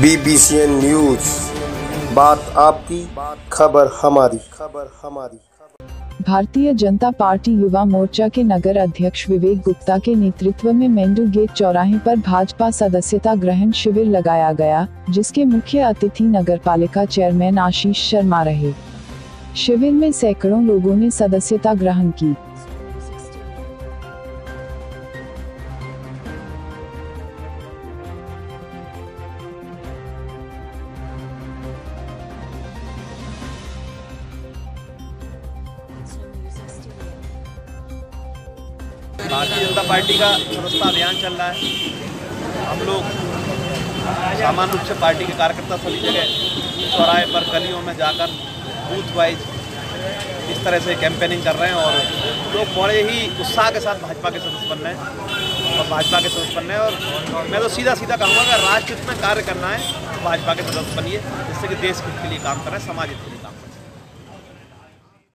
बीबीसीएन news, बात आपकी, खबर हमारी। खबर हमारी भारतीय जनता पार्टी युवा मोर्चा के नगर अध्यक्ष विवेक गुप्ता के नेतृत्व में मेंडू गेट चौराहे पर भाजपा सदस्यता ग्रहण शिविर लगाया गया, जिसके मुख्य अतिथि नगर पालिका चेयरमैन आशीष शर्मा रहे। शिविर में सैकड़ों लोगों ने सदस्यता ग्रहण की। भारतीय जनता पार्टी का सदस्यता अभियान चल रहा है। हम लोग सामान्य रूप से पार्टी के कार्यकर्ता सभी जगह चौराहे पर, गलियों में जाकर बूथ वाइज इस तरह से कैंपेनिंग कर रहे हैं और लोग बड़े ही उत्साह के साथ भाजपा के सदस्य बन रहे हैं और भाजपा के सदस्य बन रहे हैं। और मैं तो सीधा सीधा कहूँगा, अगर राष्ट्र हित में कार्य करना है तो भाजपा के सदस्य बनिए, जिससे कि देश के लिए काम कर रहे हैं समाज हित के लिए काम